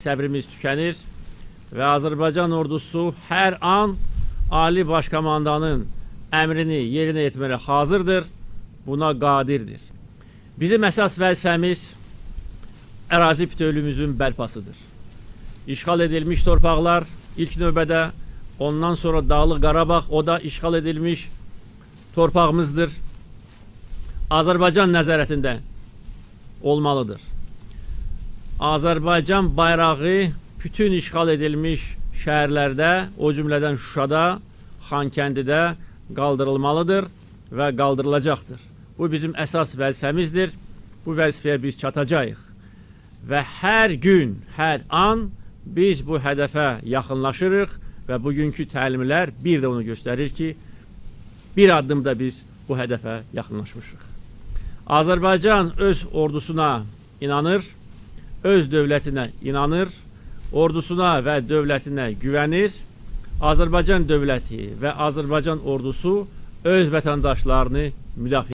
Səbrimiz tükənir və Azərbaycan ordusu hər an Ali Başkomandanın əmrini yerinə etməyə hazırdır, buna qadirdir. Bizim əsas vəzifəmiz ərazi bütövlüyümüzün bərpasıdır. İşğal edilmiş torpaqlar ilk növbədə, ondan sonra Dağlıq Qarabağ, o da işğal edilmiş torpağımızdır. Azərbaycan nəzarətində olmalıdır. Azərbaycan bayrağı bütün işğal edilmiş şəhərlərdə, o cümlədən Şuşada, Xankəndidə qaldırılmalıdır və qaldırılacaqdır. Bu bizim əsas vəzifəmizdir. Bu vəzifəyə biz çatacağıq. Və hər gün, hər an biz bu hədəfə yaxınlaşırıq və bugünkü təlimlər bir də onu göstərir ki, bir addımda biz bu hədəfə yaxınlaşmışıq. Azərbaycan öz ordusuna inanır, öz dövlətinə inanır, ordusuna və dövlətinə güvənir. Azərbaycan dövləti və Azərbaycan ordusu öz vətəndaşlarını müdafiə